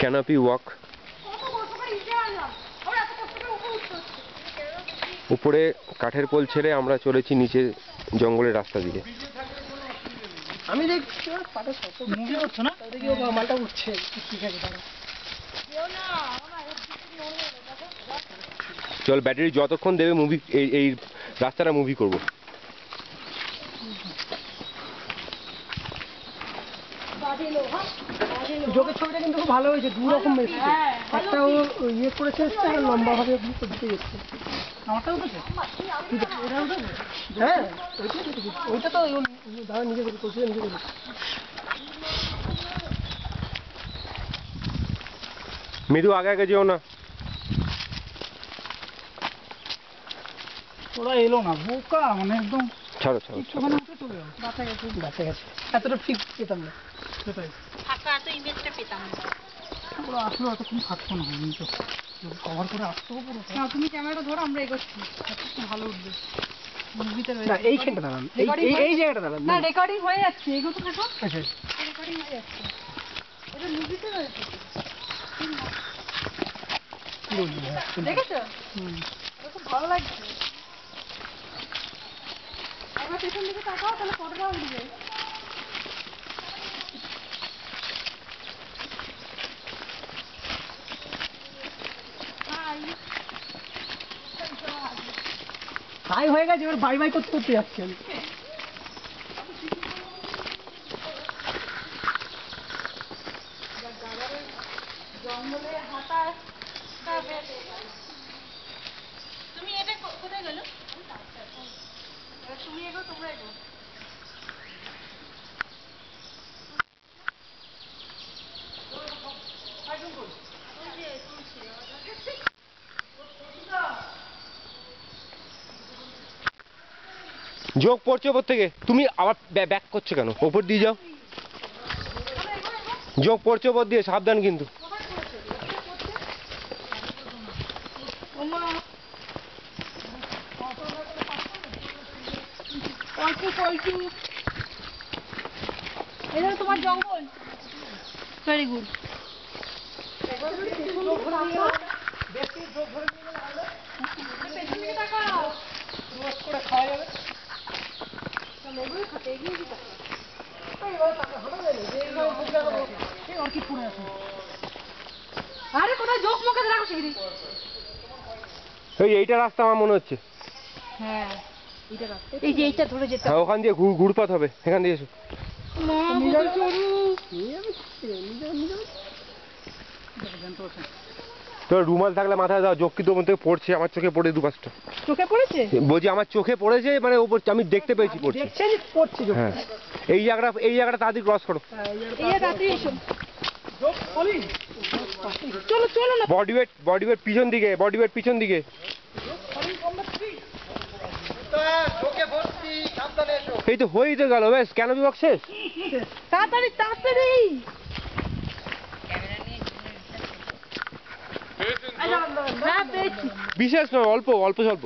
Canopy walk উপরে কাঠের pole ছেড়ে আমরা চলেছি নিচে জঙ্গলের রাস্তা দিকে। আমি দেখছি ওর পাটা শক্ত মুভি করছ না? মালটা উঠছে। ঠিক আছে চল ব্যাটারি যতক্ষণ দেবে মুভি এই এই রাস্তাটা মুভি করব। যোগের ছবিটা কিন্তু খুব ভালো হয়েছে দু রকম এসছে। একটা ও ইয়ে করেছে এসছে আর লম্বা ভাবে দিতে এসছে। হ্যাঁ ওইটা তো দেখি। ওইটা তো ও দাদা নিজে করছে নিজে করে। মৃদু আগে আগে যেও না। ওরা এলো না বোকা মানে একদম ছাড়ো ছাড়ো বাঁচা গেছে বাঁচা গেছে এতটা ঠিক পেতাম না। সেটাই। ফাঁকা এত ইমেজটা পেতাম না। ওরা আসলেও এতক্ষণ থাকতো না তো কভার করে আসতো পুরো না। তুমি ক্যামেরাটা ধরো আমরা এগোচ্ছি। খুব ভালো উঠবে। না এইখানটা দাঁড়ান। এই এই- এই জায়গাটা দাঁড়ান না রেকর্ডিং হয়ে যাচ্ছে এগোতে থাকো। আচ্ছা রেকর্ডিং হয়ে যাচ্ছে। এটা মুভিতে হয়েছে দেখেছ? খুব ভালো লাগছে। একবার পেছন দিকে তাকাও তাহলে ফটোটা উঠবে। হাই হয়ে গেছে এবার বাই বাই করতে করতে যাচ্ছি আমি। জঙ্গলে হাঁটা তুমি এটা কোথায় গেল? যোগ পড়ছে ওপর থেকে। তুমি আবার ব্যাক করছ কেন? ওপর দিয়ে যাও। যোগ পড়ছে ওপর দিয়ে, সাবধান কিন্তু। তোমার জঙ্গল। ভেরি গুড আরে কোথায় জোক মুখে রাখো এইটা রাস্তা আমার মনে হচ্ছে। হ্যাঁ। এই যে এইটা ধরে যেতে হ্যাঁ ওখান দিয়ে ঘুর ঘুরপাত হবে এখান দিয়ে এসো। তোর রুমাল থাকলে মাথায় দাও থেকে পড়ছে আমার চোখে পড়ে দু পাঁচটা। চোখে পড়েছে? বলছি আমার চোখে পড়েছে মানে ওপর আমি দেখতে পেয়েছি পড়ছে। পড়ছে হ্যাঁ। এই জায়গাটা এই জায়গাটা তাড়াতাড়ি ক্রস করো। বডি ওয়েট বডি ওয়েট পিছন দিকে বডি ওয়েট পিছন দিকে। এই তো হয়েই তো গেল বেশ। কেন বিভাগ শেষ? তাড়াতাড়ি তাড়াতাড়ি হ্যাঁ বিশেষ নয় অল্প অল্প স্বল্প।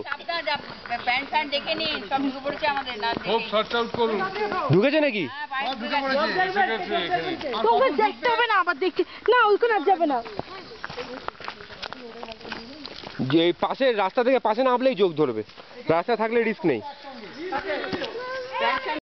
প্যান্ট ফ্যান্ট দেখে নি সব ঢুকে পড়েছে আমাদের না ঢুকেছে নাকি? দেখতে হবে না আবার দেখতে না ওইখানে যাবে না। যে পাশের রাস্তা থেকে পাশে নামলেই যোগ ধরবে। রাস্তা থাকলে রিস্ক নেই।